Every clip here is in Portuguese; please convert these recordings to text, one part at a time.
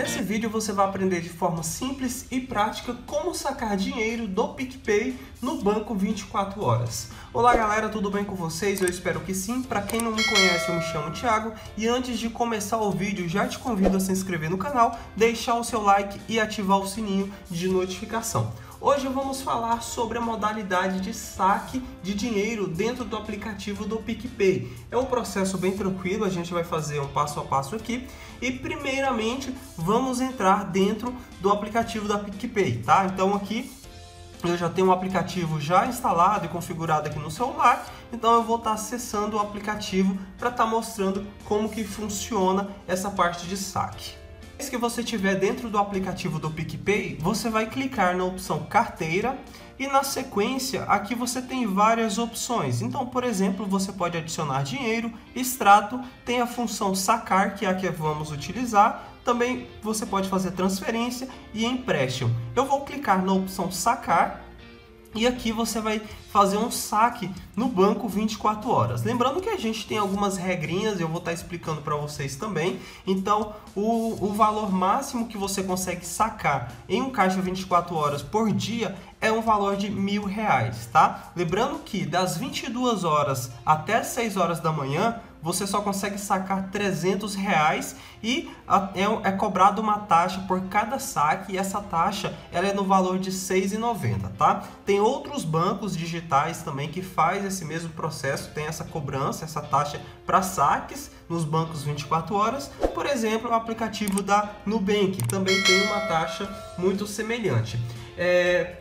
Nesse vídeo você vai aprender de forma simples e prática como sacar dinheiro do PicPay no banco 24 horas. Olá galera, tudo bem com vocês? Eu espero que sim. Para quem não me conhece, eu me chamo Thiago e antes de começar o vídeo, já te convido a se inscrever no canal, deixar o seu like e ativar o sininho de notificação. Hoje vamos falar sobre a modalidade de saque de dinheiro dentro do aplicativo do PicPay. É um processo bem tranquilo, a gente vai fazer um passo a passo aqui. E primeiramente vamos entrar dentro do aplicativo da PicPay, tá? Então aqui eu já tenho um aplicativo já instalado e configurado aqui no celular, então eu vou estar acessando o aplicativo para estar mostrando como que funciona essa parte de saque que você estiver dentro do aplicativo do PicPay, você vai clicar na opção carteira e na sequência aqui você tem várias opções. Então, por exemplo, você pode adicionar dinheiro, extrato, tem a função sacar, que é a que vamos utilizar. Também você pode fazer transferência e empréstimo. Eu vou clicar na opção sacar e aqui você vai fazer um saque no banco 24 horas. Lembrando que a gente tem algumas regrinhas, eu vou estar explicando para vocês também. Então, o, o valor máximo que você consegue sacar em um caixa 24 horas por dia é um valor de mil reais, tá? Lembrando que das 22 horas até 6 horas da manhã, você só consegue sacar 300 reais e é, é cobrado uma taxa por cada saque e essa taxa ela é no valor de R$ 6,90, tá? Tem outros bancos digitais também que faz esse mesmo processo, tem essa cobrança, essa taxa para saques nos bancos 24 horas. Por exemplo, o aplicativo da Nubank também tem uma taxa muito semelhante. É,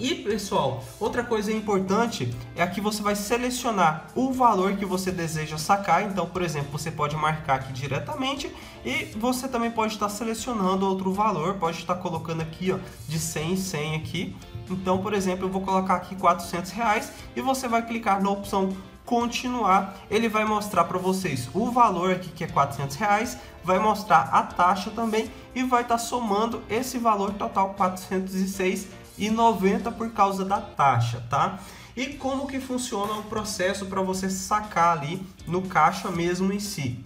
e pessoal, outra coisa importante é que você vai selecionar o valor que você deseja sacar. Então, por exemplo, você pode marcar aqui diretamente e você também pode estar selecionando outro valor, pode estar colocando aqui ó, de 100 em 100 aqui. Então, por exemplo, eu vou colocar aqui 400 reais e você vai clicar na opção continuar, ele vai mostrar para vocês o valor aqui que é 400 reais, vai mostrar a taxa também e vai estar somando esse valor total 406 e 90 por causa da taxa, tá? E como que funciona o processo para você sacar ali no caixa mesmo em si?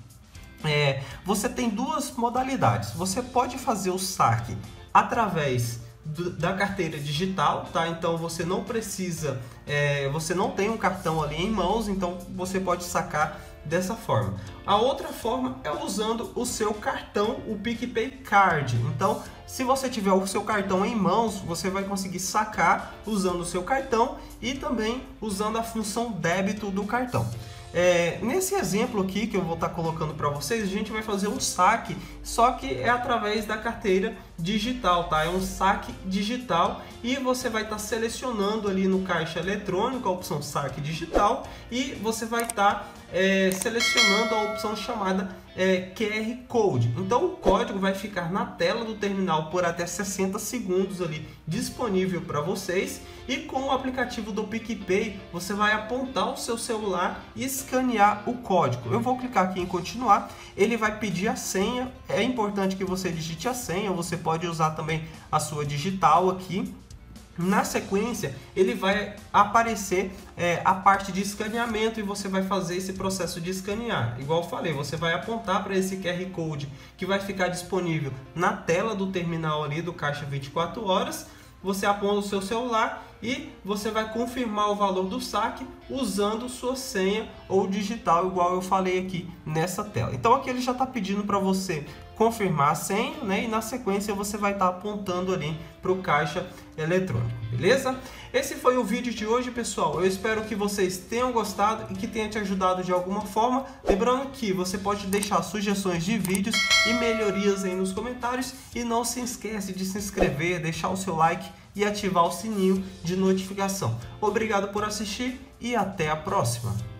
É, você tem duas modalidades. Você pode fazer o saque através da carteira digital, tá? Então você não precisa, é, você não tem um cartão ali em mãos, então você pode sacar dessa forma. A outra forma é usando o seu cartão, o PicPay Card. Então, se você tiver o seu cartão em mãos, você vai conseguir sacar usando o seu cartão e também usando a função débito do cartão. É, nesse exemplo aqui que eu vou estar tá colocando para vocês, a gente vai fazer um saque, só que é através da carteira digital, tá? É um saque digital e você vai estar tá selecionando ali no caixa eletrônico a opção saque digital e você vai estar tá, é, selecionando a opção chamada é, QR Code. Então o código vai ficar na tela do terminal por até 60 segundos ali disponível para vocês e com o aplicativo do PicPay você vai apontar o seu celular e escanear o código. Eu vou clicar aqui em continuar, ele vai pedir a senha, é importante que você digite a senha, você pode usar também a sua digital aqui na sequência, ele vai aparecer é, a parte de escaneamento e você vai fazer esse processo de escanear. Igual eu falei, você vai apontar para esse QR Code que vai ficar disponível na tela do terminal ali do caixa 24 horas. Você aponta o seu celular e você vai confirmar o valor do saque usando sua senha ou digital, igual eu falei aqui nessa tela. Então aqui ele já está pedindo para você confirmar a senha, né? E na sequência você vai estar tá apontando ali para o caixa eletrônico, beleza? Esse foi o vídeo de hoje, pessoal. Eu espero que vocês tenham gostado e que tenha te ajudado de alguma forma. Lembrando que você pode deixar sugestões de vídeos e melhorias aí nos comentários e não se esquece de se inscrever, deixar o seu like e ativar o sininho de notificação. Obrigado por assistir e até a próxima!